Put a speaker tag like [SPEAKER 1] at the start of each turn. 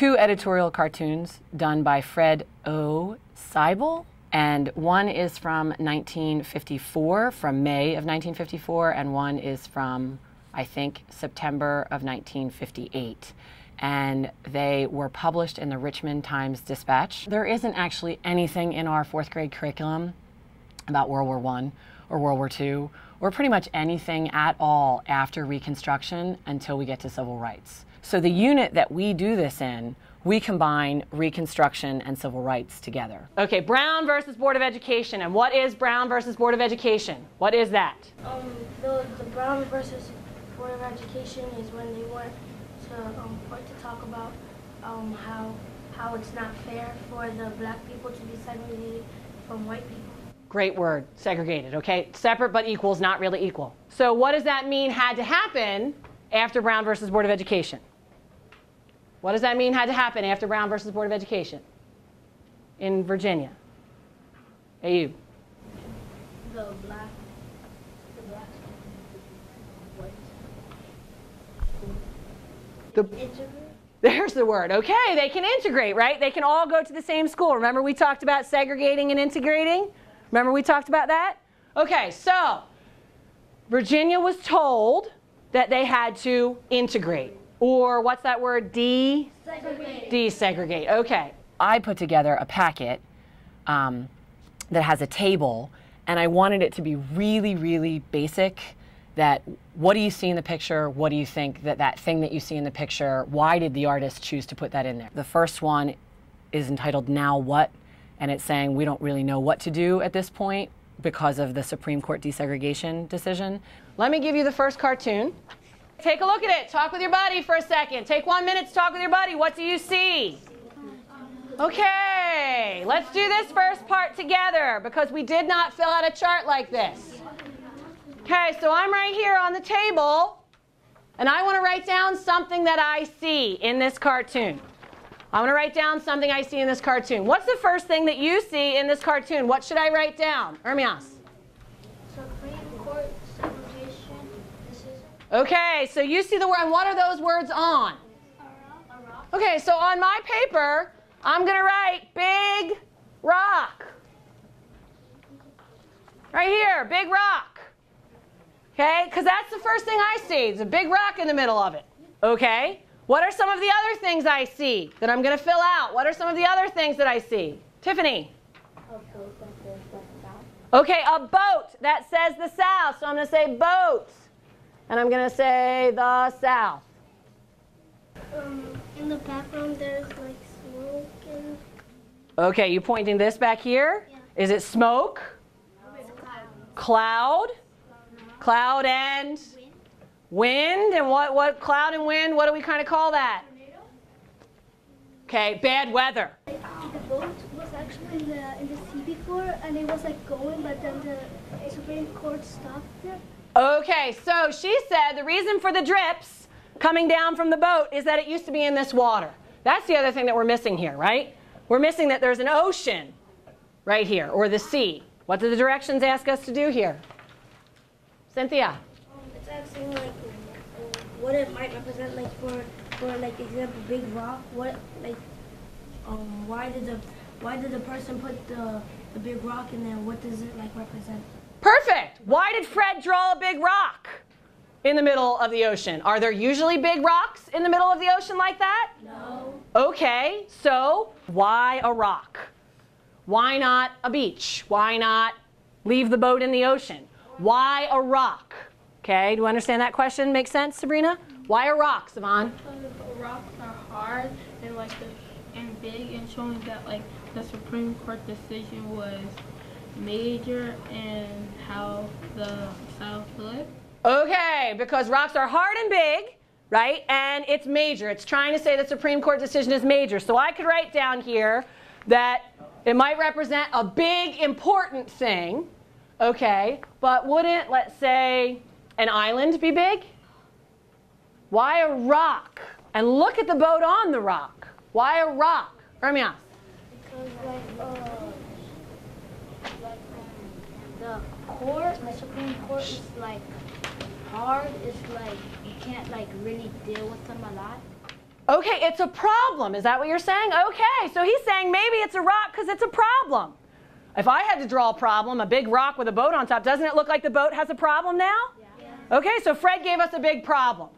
[SPEAKER 1] two editorial cartoons done by Fred O. Seibel, and one is from 1954, from May of 1954, and one is from, I think, September of 1958 and they were published in the Richmond Times Dispatch. There isn't actually anything in our fourth grade curriculum about World War I or World War II or pretty much anything at all after Reconstruction until we get to civil rights. So the unit that we do this in, we combine Reconstruction and civil rights together. Okay, Brown versus Board of Education. And what is Brown versus Board of Education? What is that?
[SPEAKER 2] Um, the, the Brown versus Board of Education is when they went to um, court to talk about um, how how it's not fair for the black people to be segregated from white people.
[SPEAKER 1] Great word, segregated, okay? Separate but equal is not really equal. So what does that mean had to happen after Brown versus Board of Education? What does that mean had to happen after Brown versus Board of Education in Virginia? AU.
[SPEAKER 2] The black, the black, white.
[SPEAKER 1] The,
[SPEAKER 2] Integrate.
[SPEAKER 1] there's the word. Okay, they can integrate, right? They can all go to the same school. Remember we talked about segregating and integrating? Remember we talked about that? Okay, so Virginia was told that they had to integrate. Or what's that word? De?
[SPEAKER 2] Segregate.
[SPEAKER 1] Desegregate. Okay. I put together a packet um, that has a table, and I wanted it to be really, really basic. That what do you see in the picture? What do you think that that thing that you see in the picture? Why did the artist choose to put that in there? The first one is entitled "Now What," and it's saying we don't really know what to do at this point because of the Supreme Court desegregation decision. Let me give you the first cartoon. Take a look at it. Talk with your buddy for a second. Take one minute to talk with your buddy. What do you see? Okay, let's do this first part together because we did not fill out a chart like this. Okay, so I'm right here on the table and I want to write down something that I see in this cartoon. I want to write down something I see in this cartoon. What's the first thing that you see in this cartoon? What should I write down? Ermias. Okay, so you see the word, and what are those words on? Okay, so on my paper, I'm going to write big rock. Right here, big rock. Okay, because that's the first thing I see. It's a big rock in the middle of it. Okay, what are some of the other things I see that I'm going to fill out? What are some of the other things that I see? Tiffany. Okay, a boat that says the South. So I'm going to say boat. And I'm going to say the South.
[SPEAKER 2] Um, in the background, there's like smoke and
[SPEAKER 1] Okay, you pointing this back here?
[SPEAKER 2] Yeah.
[SPEAKER 1] Is it smoke? Cloud? Cloud and wind? And what, what cloud and wind, what do we kind of call that? Okay, bad weather.
[SPEAKER 2] The boat was actually in the in the sea before, and it was like going, but then the Supreme Court stopped it.
[SPEAKER 1] Okay, so she said the reason for the drips coming down from the boat is that it used to be in this water. That's the other thing that we're missing here, right? We're missing that there's an ocean right here, or the sea. What do the directions ask us to do here? Cynthia.
[SPEAKER 2] Um, it's asking like what it might represent, like for for like example, big rock. What like um why did the why did the person put the the big rock in there? What does it like represent?
[SPEAKER 1] Perfect. Why did Fred draw a big rock in the middle of the ocean? Are there usually big rocks in the middle of the ocean like that?
[SPEAKER 2] No.
[SPEAKER 1] Okay, so why a rock? Why not a beach? Why not leave the boat in the ocean? Why a rock? Okay, do you understand that question? Make sense, Sabrina? Why a rock, Savon?
[SPEAKER 3] Because rocks are hard and like the, and big and showing that like the Supreme Court decision was major and how the South looked.
[SPEAKER 1] Okay, because rocks are hard and big, right? And it's major. It's trying to say the Supreme Court decision is major. So I could write down here that it might represent a big, important thing, okay? But wouldn't, let's say, an island be big? Why a rock? And look at the boat on the rock. Why a rock? Ermias.
[SPEAKER 2] Because like uh like um, the court, the Supreme Court is like hard. It's like you can't like really deal with them a lot.
[SPEAKER 1] Okay, it's a problem. Is that what you're saying? Okay, so he's saying maybe it's a rock because it's a problem. If I had to draw a problem, a big rock with a boat on top, doesn't it look like the boat has a problem now? Yeah. Okay, so Fred gave us a big problem.